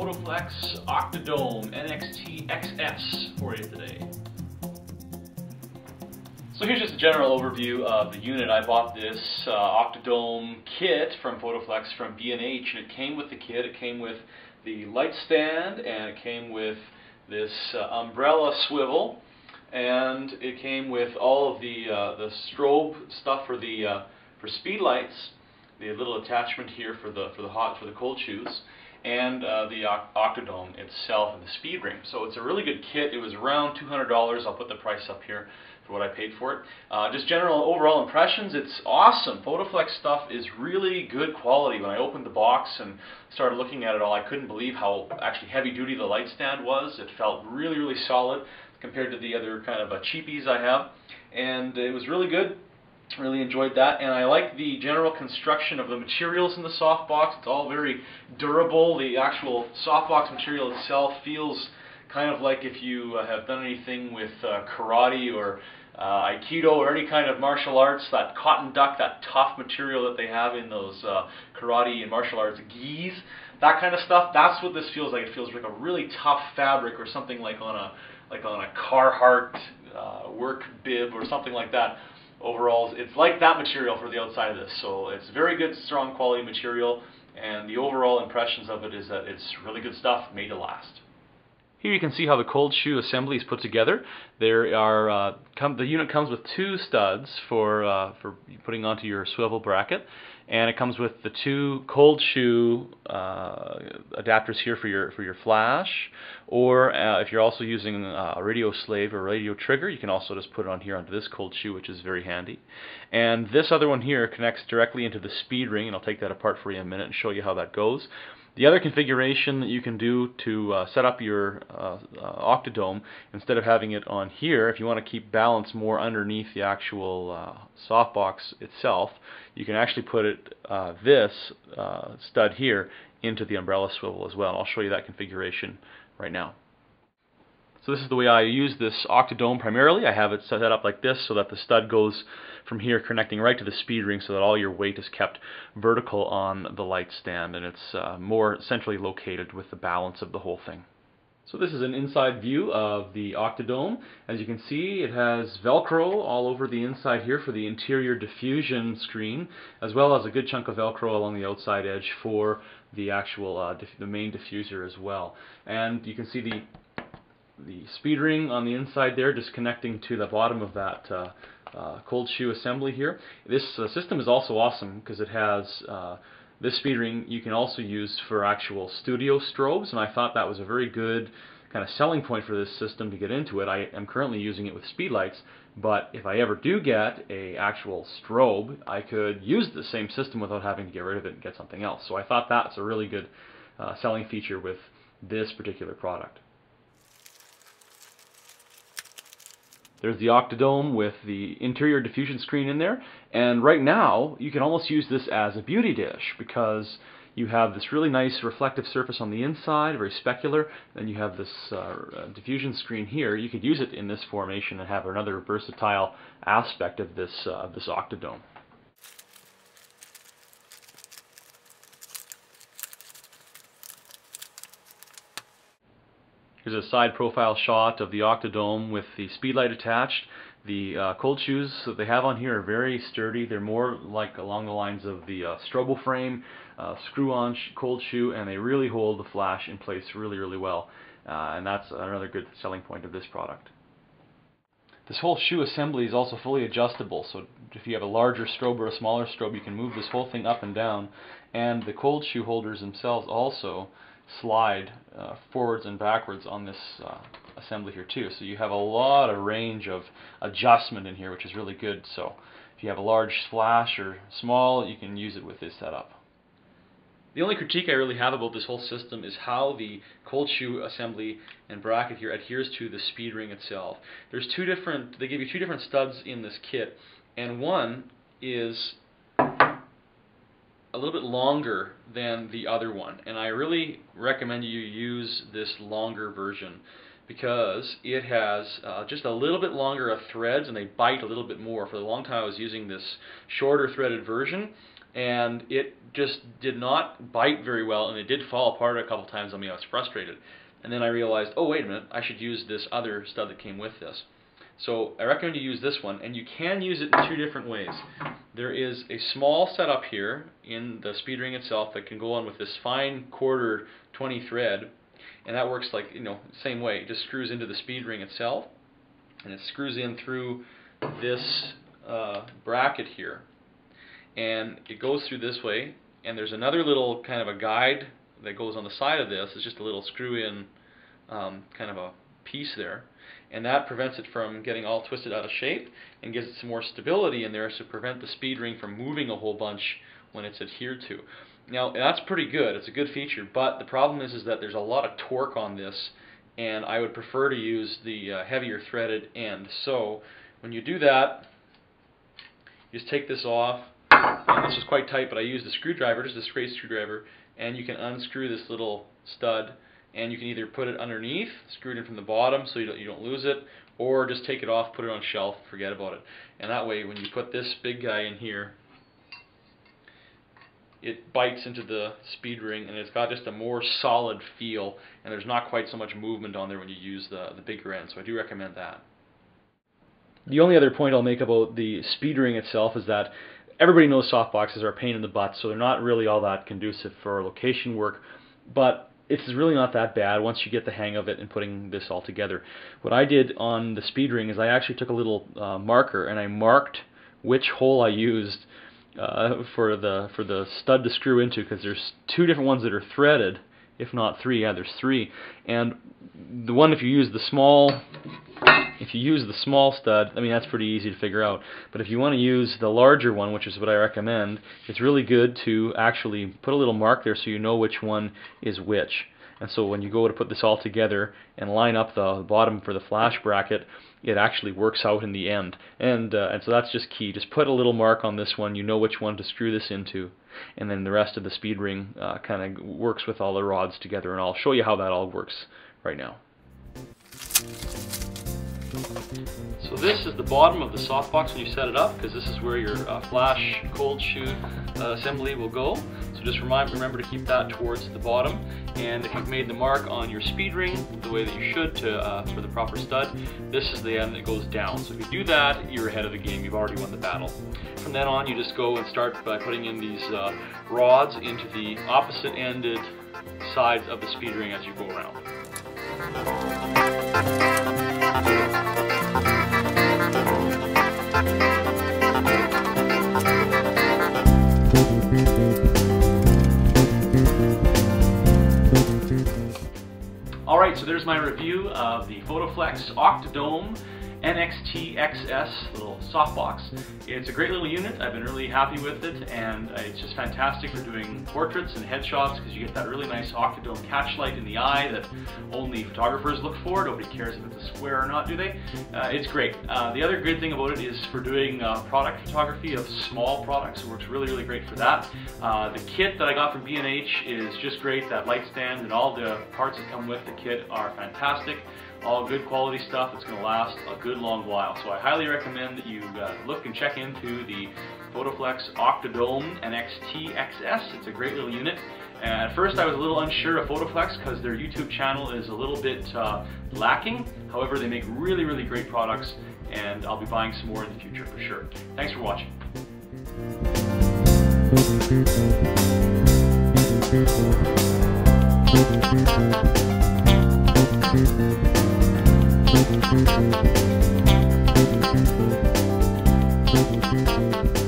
Photoflex Octodome NXT XS for you today. So here's just a general overview of the unit. I bought this uh, Octodome kit from Photoflex from B&H and it came with the kit. It came with the light stand and it came with this uh, umbrella swivel and it came with all of the uh, the strobe stuff for the uh, for speed lights, the little attachment here for the for the hot for the cold shoes, and uh, the Octodome itself and the speed ring. So it's a really good kit. It was around $200. I'll put the price up here for what I paid for it. Uh, just general overall impressions, it's awesome. Photoflex stuff is really good quality. When I opened the box and started looking at it all, I couldn't believe how actually heavy duty the light stand was. It felt really, really solid compared to the other kind of uh, cheapies I have. And it was really good. Really enjoyed that, and I like the general construction of the materials in the softbox. It's all very durable. The actual softbox material itself feels kind of like if you uh, have done anything with uh, karate or uh, aikido or any kind of martial arts, that cotton duck, that tough material that they have in those uh, karate and martial arts gis, that kind of stuff. That's what this feels like. It feels like a really tough fabric or something like on a like on a Carhartt uh, work bib or something like that. Overalls, it's like that material for the outside of this. So it's very good, strong quality material, and the overall impressions of it is that it's really good stuff, made to last. Here you can see how the cold shoe assembly is put together. There are uh, the unit comes with two studs for uh, for putting onto your swivel bracket, and it comes with the two cold shoe uh, adapters here for your for your flash, or uh, if you're also using uh, a radio slave or radio trigger, you can also just put it on here onto this cold shoe, which is very handy. And this other one here connects directly into the speed ring, and I'll take that apart for you in a minute and show you how that goes. The other configuration that you can do to uh, set up your uh, uh, Octodome, instead of having it on here, if you want to keep balance more underneath the actual uh, softbox itself, you can actually put it uh, this uh, stud here into the umbrella swivel as well. I'll show you that configuration right now. So this is the way I use this Octodome primarily. I have it set up like this so that the stud goes from here connecting right to the speed ring so that all your weight is kept vertical on the light stand and it's uh, more centrally located with the balance of the whole thing. So this is an inside view of the Octodome. As you can see, it has Velcro all over the inside here for the interior diffusion screen, as well as a good chunk of Velcro along the outside edge for the actual uh, the main diffuser as well. And you can see the the speed ring on the inside there just connecting to the bottom of that uh, uh, cold shoe assembly here. This uh, system is also awesome because it has uh, this speed ring you can also use for actual studio strobes and I thought that was a very good kind of selling point for this system to get into it. I am currently using it with speedlights but if I ever do get a actual strobe I could use the same system without having to get rid of it and get something else. So I thought that's a really good uh, selling feature with this particular product. There's the Octodome with the interior diffusion screen in there. And right now, you can almost use this as a beauty dish because you have this really nice reflective surface on the inside, very specular. and you have this uh, diffusion screen here. You could use it in this formation and have another versatile aspect of this, uh, of this Octodome. Here's a side profile shot of the Octodome with the speedlight attached. The uh, cold shoes that they have on here are very sturdy. They're more like along the lines of the uh, frame, uh, screw-on sh cold shoe, and they really hold the flash in place really, really well. Uh, and that's another good selling point of this product. This whole shoe assembly is also fully adjustable, so if you have a larger strobe or a smaller strobe, you can move this whole thing up and down. And the cold shoe holders themselves also slide uh, forwards and backwards on this uh, assembly here too. So you have a lot of range of adjustment in here, which is really good. So if you have a large flash or small, you can use it with this setup. The only critique I really have about this whole system is how the cold shoe assembly and bracket here adheres to the speed ring itself. There's two different, they give you two different studs in this kit, and one is a little bit longer than the other one and I really recommend you use this longer version because it has uh, just a little bit longer of threads and they bite a little bit more. For a long time I was using this shorter threaded version and it just did not bite very well, and it did fall apart a couple times on me. I was frustrated, and then I realized, oh wait a minute, I should use this other stud that came with this. So I recommend you use this one, and you can use it in two different ways. There is a small setup here in the speed ring itself that can go on with this fine quarter 20 thread, and that works like, you know, same way. It just screws into the speed ring itself, and it screws in through this uh, bracket here. And it goes through this way, and there's another little kind of a guide that goes on the side of this. It's just a little screw-in um, kind of a piece there and that prevents it from getting all twisted out of shape and gives it some more stability in there to prevent the speed ring from moving a whole bunch when it's adhered to. Now that's pretty good, it's a good feature, but the problem is, is that there's a lot of torque on this and I would prefer to use the uh, heavier threaded end. So when you do that, you just take this off, this is quite tight, but I used a screwdriver, just a straight screwdriver, and you can unscrew this little stud and you can either put it underneath, screw it in from the bottom so you don't, you don't lose it, or just take it off, put it on shelf, forget about it. And that way, when you put this big guy in here, it bites into the speed ring and it's got just a more solid feel and there's not quite so much movement on there when you use the, the bigger end, so I do recommend that. The only other point I'll make about the speed ring itself is that everybody knows softboxes are a pain in the butt, so they're not really all that conducive for location work, but it's really not that bad once you get the hang of it and putting this all together. What I did on the speed ring is I actually took a little uh, marker and I marked which hole I used uh, for the for the stud to screw into because there's two different ones that are threaded, if not three. Yeah, there's three, and the one if you use the small if you use the small stud, I mean that's pretty easy to figure out. But if you want to use the larger one, which is what I recommend, it's really good to actually put a little mark there so you know which one is which. And so when you go to put this all together and line up the bottom for the flash bracket, it actually works out in the end. And uh, and so that's just key. Just put a little mark on this one. You know which one to screw this into, and then the rest of the speed ring uh, kind of works with all the rods together. And I'll show you how that all works right now. So this is the bottom of the softbox when you set it up because this is where your uh, flash cold shoe uh, assembly will go. So just remind, remember to keep that towards the bottom. And if you've made the mark on your speed ring the way that you should to uh, for the proper stud, this is the end that goes down. So if you do that, you're ahead of the game. You've already won the battle. From then on, you just go and start by putting in these uh, rods into the opposite ended sides of the speed ring as you go around. Of the Photoflex NXT XS little softbox. It's a great little unit. I've been really happy with it and it's just fantastic for doing portraits and headshots because you get that really nice octodome catch light in the eye that only photographers look for. Nobody cares if it's a square or not, do they? Uh, it's great. Uh, the other good thing about it is for doing uh, product photography of small products. It works really, really great for that. Uh, the kit that I got from B&H is just great. That light stand and all the parts that come with the kit are fantastic all good quality stuff that's going to last a good long while. So I highly recommend that you uh, look and check into the Photoflex Octodome NXT XS. It's a great little unit. And at first I was a little unsure of Photoflex because their YouTube channel is a little bit uh, lacking. However, they make really, really great products and I'll be buying some more in the future for sure. Thanks for watching. Thank you.